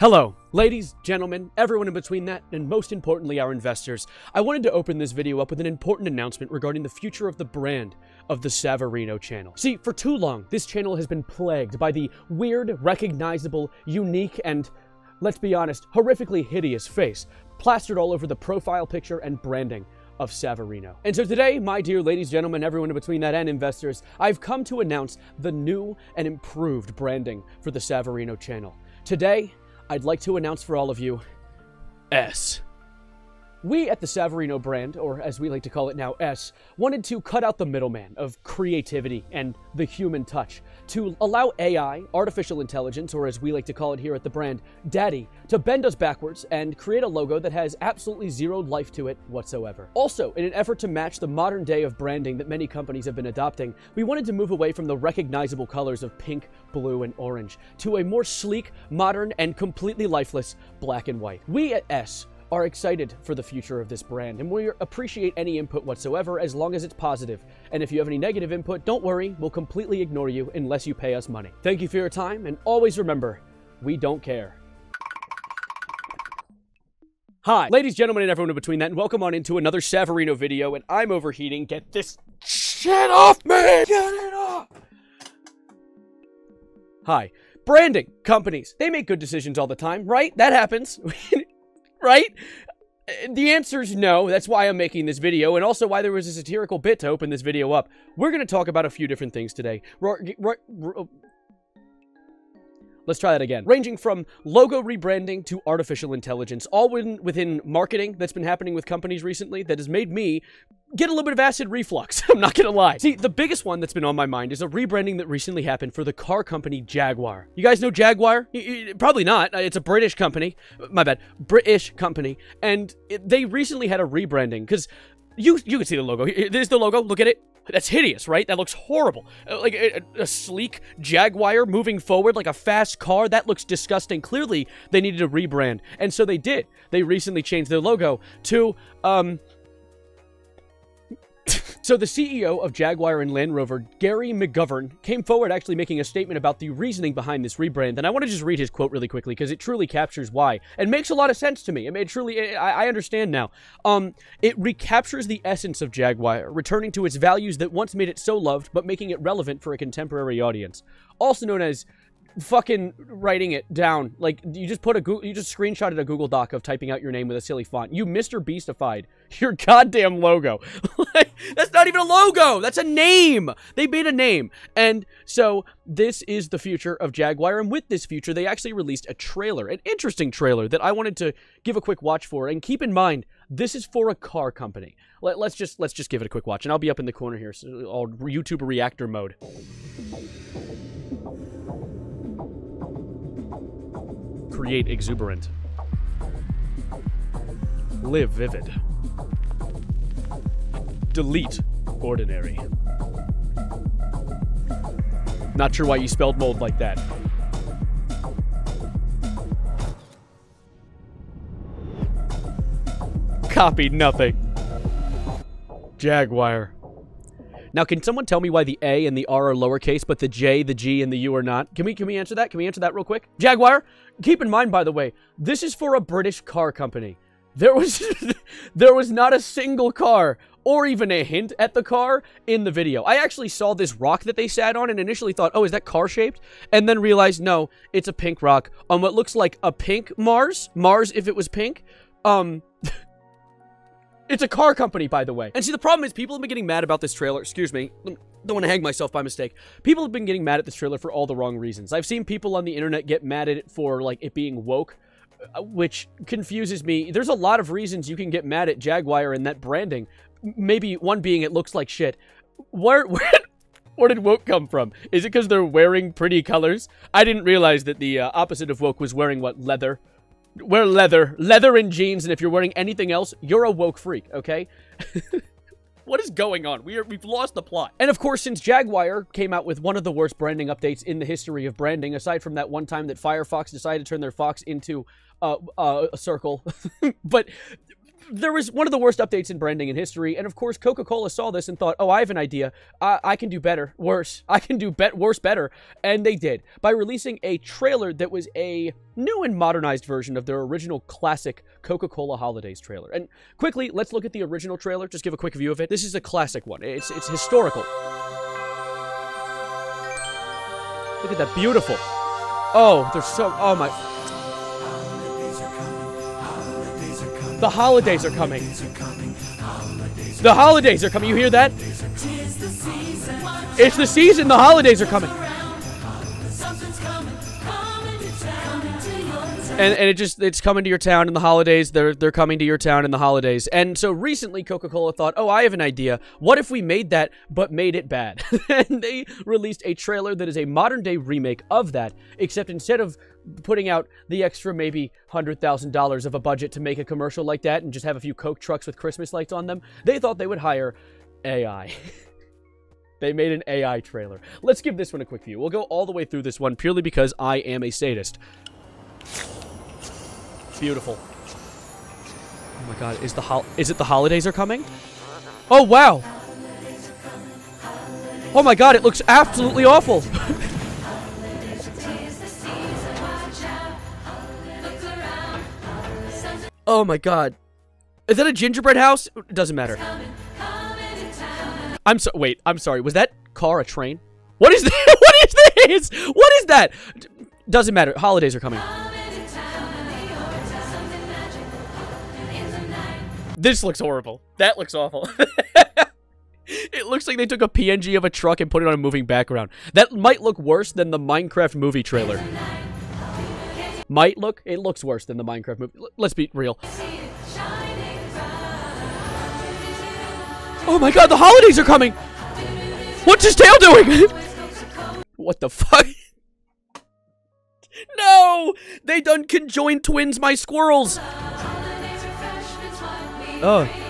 Hello, ladies, gentlemen, everyone in between that, and most importantly, our investors. I wanted to open this video up with an important announcement regarding the future of the brand of the Saverino channel. See, for too long, this channel has been plagued by the weird, recognizable, unique, and, let's be honest, horrifically hideous face plastered all over the profile picture and branding of Saverino. And so today, my dear ladies, gentlemen, everyone in between that and investors, I've come to announce the new and improved branding for the Saverino channel. Today, I'd like to announce for all of you S. We at the Saverino brand, or as we like to call it now, S, wanted to cut out the middleman of creativity and the human touch to allow AI, artificial intelligence, or as we like to call it here at the brand, Daddy, to bend us backwards and create a logo that has absolutely zero life to it whatsoever. Also, in an effort to match the modern day of branding that many companies have been adopting, we wanted to move away from the recognizable colors of pink, blue, and orange to a more sleek, modern, and completely lifeless black and white. We at S are excited for the future of this brand, and we appreciate any input whatsoever as long as it's positive. And if you have any negative input, don't worry, we'll completely ignore you unless you pay us money. Thank you for your time, and always remember, we don't care. Hi, ladies, gentlemen, and everyone in between that, and welcome on into another Saverino video, and I'm overheating. Get this shit off me! Get it off! Hi. Branding companies, they make good decisions all the time, right? That happens. right? The answer is no. That's why I'm making this video, and also why there was a satirical bit to open this video up. We're going to talk about a few different things today. Let's try that again. Ranging from logo rebranding to artificial intelligence, all within, within marketing that's been happening with companies recently that has made me get a little bit of acid reflux. I'm not gonna lie. See, the biggest one that's been on my mind is a rebranding that recently happened for the car company Jaguar. You guys know Jaguar? Probably not. Uh, it's a British company. My bad. British company. And they recently had a rebranding because you you can see the logo. There's the logo. Look at it. That's hideous, right? That looks horrible. Uh, like a, a, sleek Jaguar moving forward like a fast car. That looks disgusting. Clearly, they needed a rebrand. And so they did. They recently changed their logo to, um, so the CEO of Jaguar and Land Rover, Gary McGovern, came forward actually making a statement about the reasoning behind this rebrand, and I want to just read his quote really quickly because it truly captures why. and makes a lot of sense to me. I mean, it truly, I, I understand now. Um, it recaptures the essence of Jaguar, returning to its values that once made it so loved, but making it relevant for a contemporary audience. Also known as fucking writing it down. Like you just put a Google, you just screenshotted a Google Doc of typing out your name with a silly font. You Mr. Beastified your goddamn logo. that's not even a logo. That's a name. They made a name. And so this is the future of Jaguar. And with this future, they actually released a trailer, an interesting trailer that I wanted to give a quick watch for. And keep in mind, this is for a car company. Let, us just let's just give it a quick watch. And I'll be up in the corner here, so all YouTube reactor mode. Create exuberant. Live vivid. Delete ordinary. Not sure why you spelled mold like that. Copied nothing. Jaguar. Now, can someone tell me why the A and the R are lowercase, but the J, the G, and the U are not? Can we can we answer that? Can we answer that real quick? Jaguar. Keep in mind, by the way, this is for a British car company. There was there was not a single car or even a hint at the car in the video. I actually saw this rock that they sat on and initially thought, oh, is that car shaped? And then realized, no, it's a pink rock on what looks like a pink Mars. Mars if it was pink. Um, It's a car company, by the way. And see, the problem is people have been getting mad about this trailer. Excuse me. Don't want to hang myself by mistake. People have been getting mad at this trailer for all the wrong reasons. I've seen people on the internet get mad at it for, like, it being woke, uh, which confuses me. There's a lot of reasons you can get mad at Jaguar and that branding. Maybe one being it looks like shit. Where, where, where did woke come from? Is it because they're wearing pretty colors? I didn't realize that the uh, opposite of woke was wearing, what, leather? Wear leather. Leather and jeans, and if you're wearing anything else, you're a woke freak, okay? what is going on? We are, we've lost the plot. And of course, since Jaguar came out with one of the worst branding updates in the history of branding, aside from that one time that Firefox decided to turn their fox into uh, uh, a circle, but there was one of the worst updates in branding in history, and of course, Coca-Cola saw this and thought, "Oh, I have an idea. I, I can do better, worse. I can do bet worse, better." And they did by releasing a trailer that was a new and modernized version of their original classic Coca-Cola Holidays trailer. And quickly, let's look at the original trailer. Just give a quick view of it. This is a classic one. It's it's historical. Look at that, beautiful. Oh, they're so. Oh my. The holidays are coming. The holidays are coming. You hear that? It's the season. The holidays are coming. And, and it just it's coming to your town in the holidays. They're they're coming to your town in the holidays. And so recently Coca-Cola thought, "Oh, I have an idea. What if we made that but made it bad?" and they released a trailer that is a modern-day remake of that, except instead of putting out the extra maybe $100,000 of a budget to make a commercial like that and just have a few Coke trucks with Christmas lights on them, they thought they would hire AI. they made an AI trailer. Let's give this one a quick view. We'll go all the way through this one purely because I am a sadist. Beautiful. Oh my god, is the hol is it the holidays are coming? Oh wow. Oh my god, it looks absolutely awful. oh my god. Is that a gingerbread house? It doesn't matter. I'm so wait, I'm sorry. Was that car a train? What is that? What is this? What is that? Doesn't matter. Holidays are coming. This looks horrible. That looks awful. it looks like they took a PNG of a truck and put it on a moving background. That might look worse than the Minecraft movie trailer. Might look? It looks worse than the Minecraft movie. L let's be real. Oh my god, the holidays are coming! What's his tail doing? what the fuck? no! They done conjoined twins my squirrels! Oh.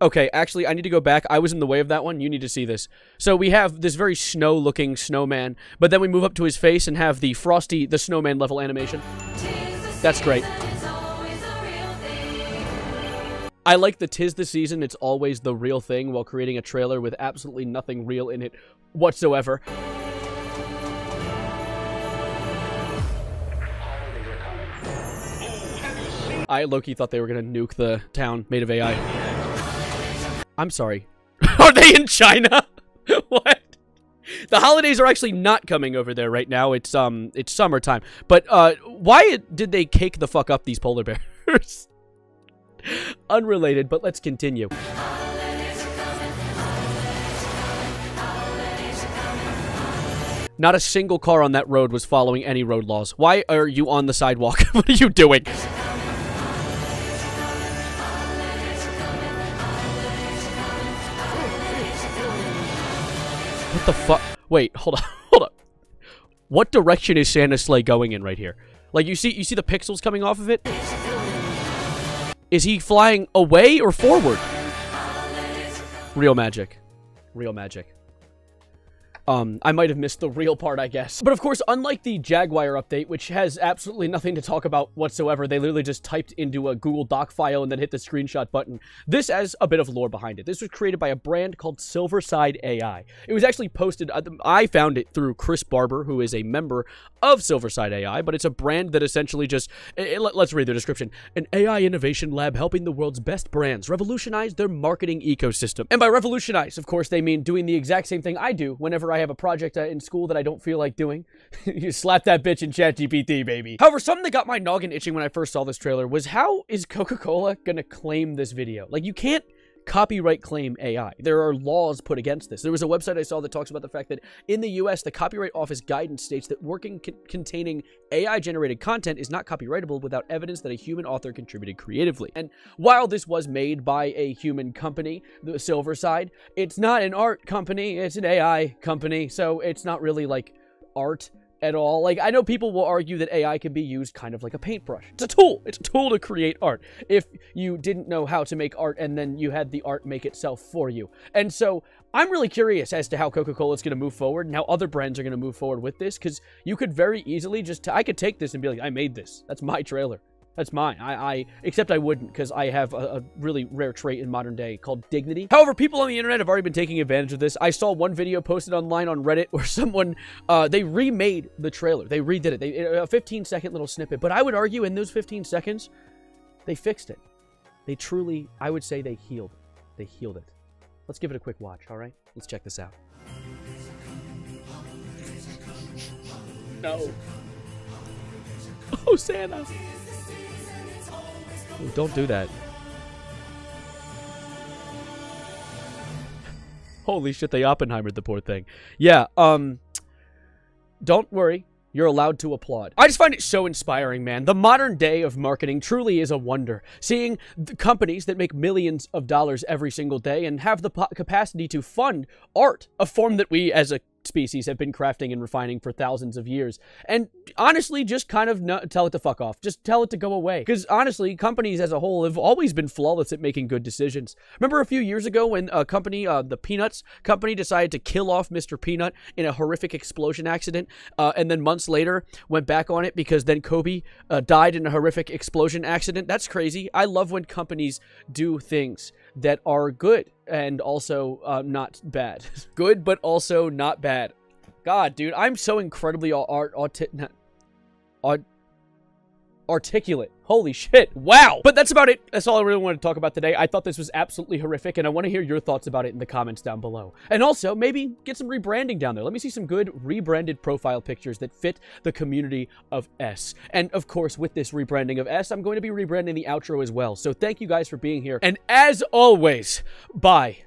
Okay, actually, I need to go back. I was in the way of that one. You need to see this. So we have this very snow-looking snowman, but then we move up to his face and have the frosty, the snowman level animation. That's great. I like the tis the season, it's always the real thing while creating a trailer with absolutely nothing real in it whatsoever. I, Loki, thought they were going to nuke the town made of AI. I'm sorry. are they in China? what? The holidays are actually not coming over there right now. It's um, it's summertime. But uh, why did they cake the fuck up these polar bears? Unrelated, but let's continue. Not a single car on that road was following any road laws. Why are you on the sidewalk? what are you doing? What the fuck? Wait, hold on, hold on. What direction is Santa's sleigh going in right here? Like, you see, you see the pixels coming off of it? Is he flying away or forward? Real magic. Real magic. Um, I might have missed the real part, I guess. But of course, unlike the Jaguar update, which has absolutely nothing to talk about whatsoever, they literally just typed into a Google Doc file and then hit the screenshot button. This has a bit of lore behind it. This was created by a brand called Silverside AI. It was actually posted, uh, I found it through Chris Barber, who is a member of Silverside AI, but it's a brand that essentially just, it, it, let's read the description. An AI innovation lab helping the world's best brands revolutionize their marketing ecosystem. And by revolutionize, of course, they mean doing the exact same thing I do whenever I I have a project uh, in school that I don't feel like doing. you slap that bitch in ChatGPT, baby. However, something that got my noggin itching when I first saw this trailer was how is Coca-Cola gonna claim this video? Like, you can't copyright claim AI. There are laws put against this. There was a website I saw that talks about the fact that in the US, the Copyright Office guidance states that working containing AI generated content is not copyrightable without evidence that a human author contributed creatively. And while this was made by a human company, the Silverside, it's not an art company, it's an AI company, so it's not really like art at all. Like, I know people will argue that AI can be used kind of like a paintbrush. It's a tool. It's a tool to create art. If you didn't know how to make art and then you had the art make itself for you. And so I'm really curious as to how Coca-Cola is going to move forward and how other brands are going to move forward with this because you could very easily just, I could take this and be like, I made this. That's my trailer. That's mine. I, I except I wouldn't because I have a, a, really rare trait in modern day called dignity. However, people on the internet have already been taking advantage of this. I saw one video posted online on Reddit where someone uh, they remade the trailer. They redid it. They a 15 second little snippet. But I would argue in those 15 seconds, they fixed it. They truly, I would say, they healed. They healed it. Let's give it a quick watch. All right, let's check this out. No. Oh, Santa. Don't do that. Holy shit, they Oppenheimered the poor thing. Yeah, um, don't worry. You're allowed to applaud. I just find it so inspiring, man. The modern day of marketing truly is a wonder. Seeing companies that make millions of dollars every single day and have the capacity to fund art, a form that we as a species have been crafting and refining for thousands of years. And honestly, just kind of no, tell it to fuck off. Just tell it to go away. Because honestly, companies as a whole have always been flawless at making good decisions. Remember a few years ago when a company, uh, the Peanuts company, decided to kill off Mr. Peanut in a horrific explosion accident, uh, and then months later went back on it because then Kobe uh, died in a horrific explosion accident? That's crazy. I love when companies do things that are good and also uh, not bad. good, but also not bad. God, dude, I'm so incredibly art, art, articulate. Holy shit. Wow. But that's about it. That's all I really wanted to talk about today. I thought this was absolutely horrific, and I want to hear your thoughts about it in the comments down below. And also, maybe get some rebranding down there. Let me see some good rebranded profile pictures that fit the community of S. And of course, with this rebranding of S, I'm going to be rebranding the outro as well. So thank you guys for being here. And as always, bye.